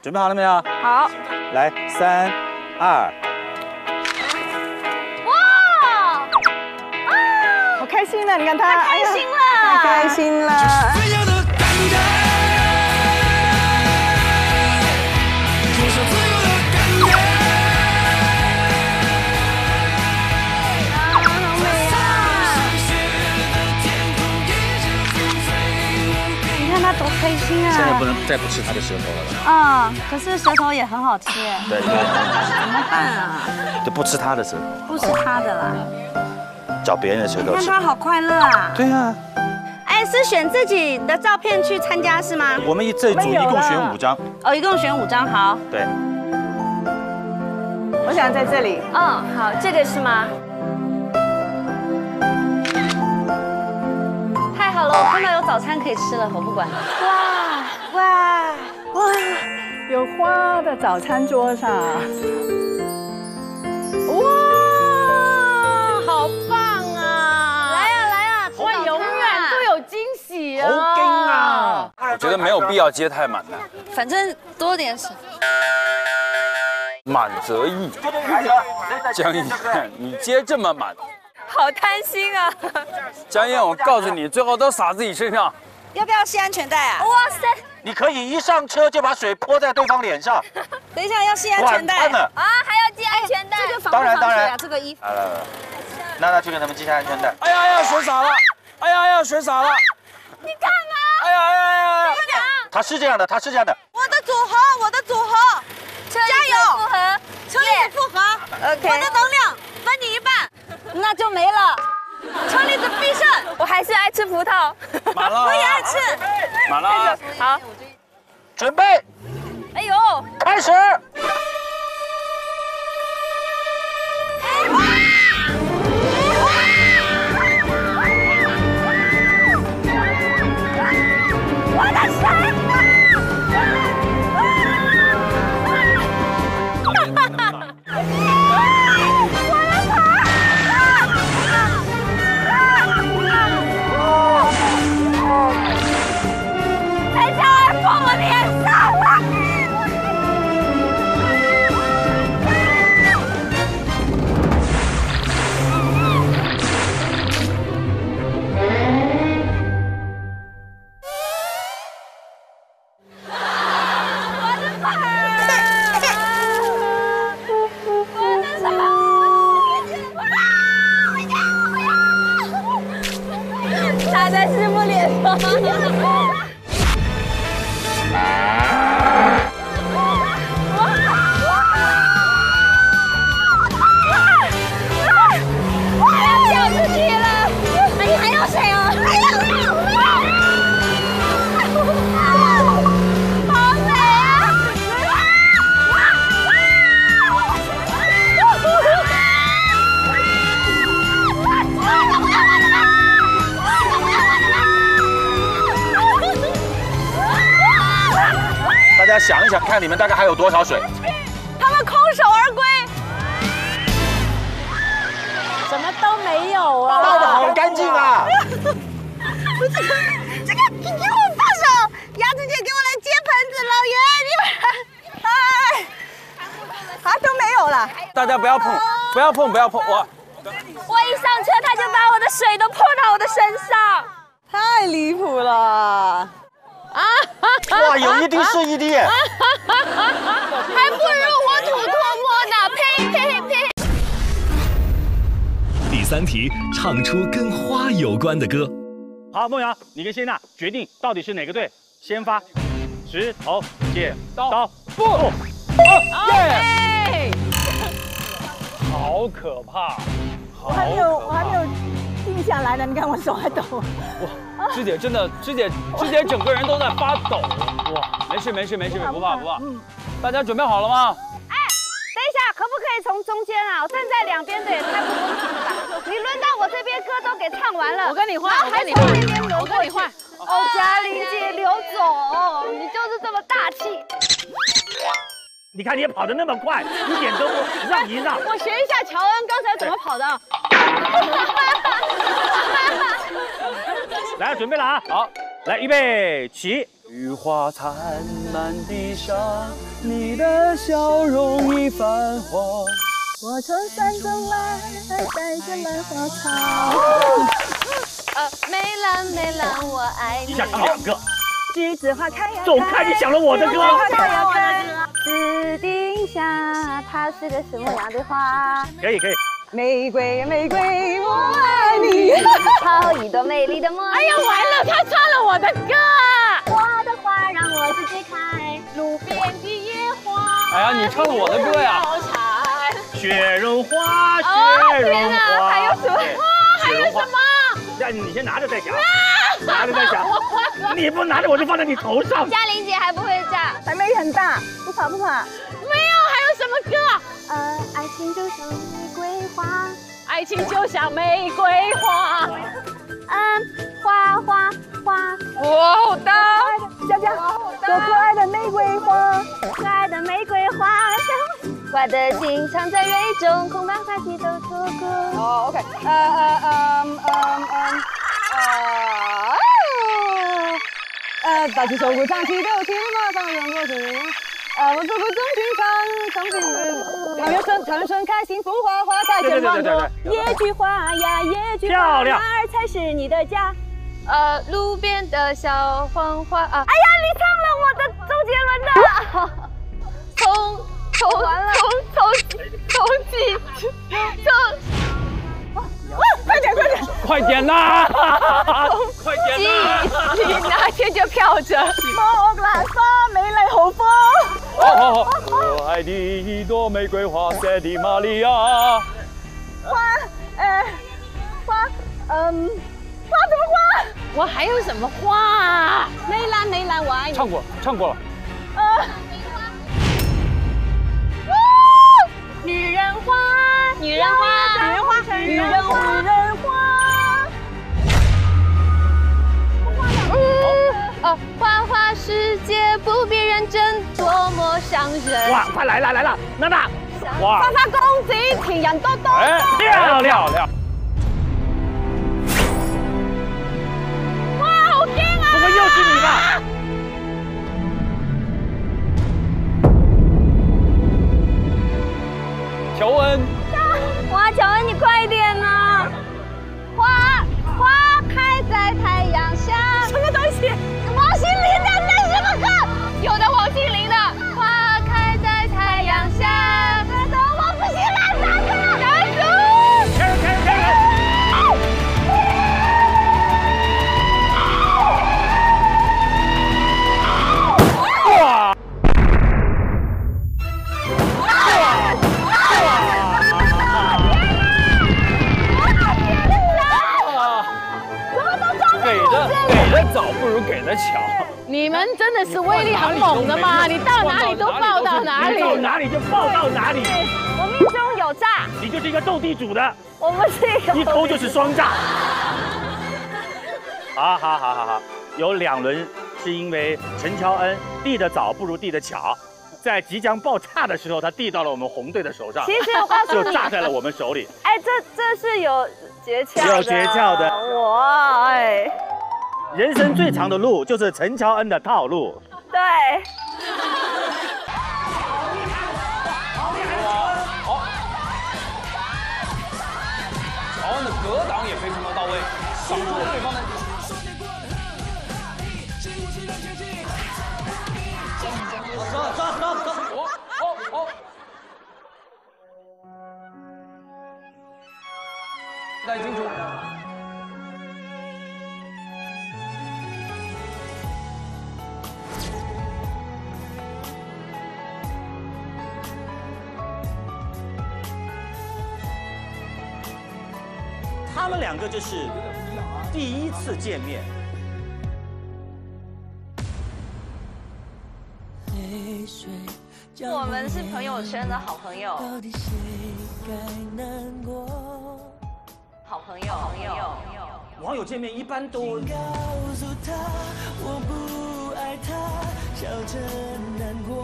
准备好了没有？好。来，三、二。哇！好开心了，你看他，开心了，太开心了。再不吃他的舌头了吧？啊，可是舌头也很好吃耶。对对。怎么办啊？就不吃他的舌头。不吃他的啦。找别人的舌头吃。看他好快乐啊！对啊。哎，是选自己的照片去参加是吗？我们一这组一共选五张。哦，一共选五张，好。对。我想在这里。嗯，好，这个是吗？太好了，我看到有早餐可以吃了，我不管了。哇哇哇！有花的早餐桌上，哇，好棒啊！来呀来呀，哇，永远都有惊喜啊！好惊啊！我觉得没有必要接太满的，反正多点是。满则溢，江一，你接这么满。好贪心啊！江燕，我告诉你，最后都洒自己身上。要不要系安全带啊？哇塞！你可以一上车就把水泼在对方脸上。等一下要系安全带啊！还要系安全带，这个防当然当然啊，这个衣服。来来来，娜娜去给他们系下安全带。哎呀哎呀，水洒了！哎呀哎呀，水洒了！你干嘛？哎呀哎呀哎呀！他是这样的，他是这样的。我的组合，我的组合，加油！复合，车子复合。OK。我的能量分你一半。那就没了。车厘子必胜，我还是爱吃葡萄。满了，我也爱吃。满了，好，准备。哎呦，开始。想一想，看你们大概还有多少水？他们空手而归，什么都没有啊！倒的好干净啊！不 是这个，你给我放手！鸭子姐，给我来接盆子，老爷，你们，哎，啊都没有了！大家不要碰，不要碰，不要碰我！我一上车，他就把我的水都泼到我的身上，太离谱了！啊！哇，有一滴是一滴，还不如我吐唾沫呢！呸呸呸！第三题，唱出跟花有关的歌。好，梦瑶，你跟谢娜决定到底是哪个队先发。石头剪刀布。好耶！好可怕！我还没有，我还没有。定下来呢，你看我手还抖。哇，师姐真的，师姐，师姐整个人都在发抖。哇，没事没事没事，不怕不怕。嗯，大家准备好了吗？哎，等一下，可不可以从中间啊？我站在两边的也太不公平了吧？你轮到我这边歌都给唱完了，我跟你换，我跟你换，我跟你换。哦，嘉玲姐，刘总，你就是这么大气。你看你也跑得那么快，一点都不让一让。我学一下乔恩刚才怎么跑的。来，准备了啊！好，来，预备，起。雨花灿满地上，你的笑容已泛黄。我从山中来，带着兰花草。呃，梅兰梅兰，我爱你。一下唱两个。栀子花开呀总看你想了我的歌。开呀开。紫丁香，它是个什么样的花？可以可以。玫瑰玫瑰，我爱你。好一朵美丽的茉莉。哎呀，完了，他唱了我的歌。自己开，路边的野花。哎呀，你唱我的歌呀。雪绒花，雪绒花。还有什么？还有什么？那你先拿着再想。拿着再想。你不拿着，我就放在你头上。嘉玲姐还不会唱，还没很大，不怕不怕。没有，还有什么歌？呃，爱情就像玫瑰花，爱情就像玫瑰花。嗯，花花花。哇，好大！佳佳，多可爱的玫瑰花，可爱的玫瑰花。我的心藏在蕊中，空把花期都错过。哦，OK，呃呃呃呃呃呃，大起手鼓唱起都听马上让我听。呃，我做个真情唱，唱情草原盛，草原盛开，幸福花花开正旺多。野菊花呀，野菊花，哪儿才是你的家？呃，路边的小黄花啊。哎呀，你唱了我的周杰伦的。从从完了，从从从起，从。快点快点快点呐！快点呐！你哪天就飘着。木兰花，美丽好花。好好好，可爱的一朵玫瑰花，塞的玛利亚。花，呃，花，嗯，花什么花？我还有什么花啊？梅兰梅兰，我爱你。唱过，唱过了。呃，女人花，女人花，女人花，女人花，女人花。哦，花花世界不必认真，多么伤人。哇，快来了来了，娜娜。哇，花花公子，情人多多。哎，漂亮漂亮。真的是威力很猛的吗？你到哪里都爆到哪里，到哪里就爆到哪里。我命中有诈，你就是一个斗地主的，我们是一个一偷就是双炸。好好好好好，有两轮是因为陈乔恩递的早不如递的巧，在即将爆炸的时候，他递到了我们红队的手上，其实我告诉你就，炸在了我们手里。哎，这这是有诀窍的，有诀窍的哇，哎，人生最长的路就是陈乔恩的套路。对，乔恩的格挡也非常的到位，挡住了对方的。上上上上！哦哦哦！带清楚。他们两个就是第一次见面，我们是朋友圈的好朋友，好朋友，朋友。网友见面一般都告诉他我不爱他，笑着难过，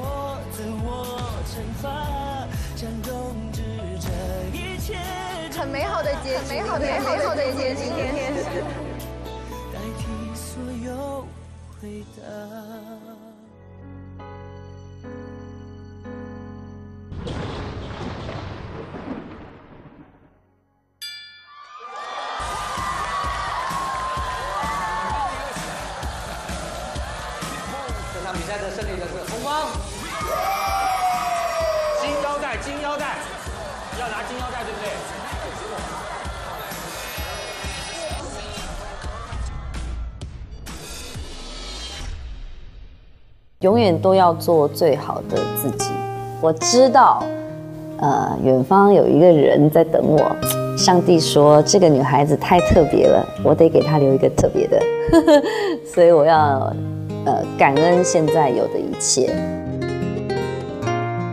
很美好的结，美好的美好的结局。但替所有回答。这场比赛的胜利的是红方。金腰带，金腰带，要拿金腰带，对不对？永远都要做最好的自己。我知道，呃，远方有一个人在等我。上帝说这个女孩子太特别了，我得给她留一个特别的，所以我要，呃，感恩现在有的一切。